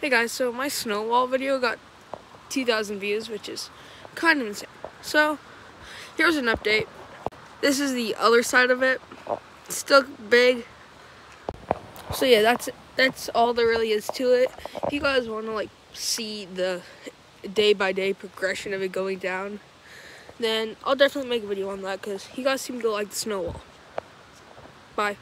Hey guys, so my snow wall video got 2,000 views, which is kind of insane. So, here's an update. This is the other side of it. It's still big. So yeah, that's that's all there really is to it. If you guys want to like see the day by day progression of it going down, then I'll definitely make a video on that because you guys seem to like the snow wall. Bye.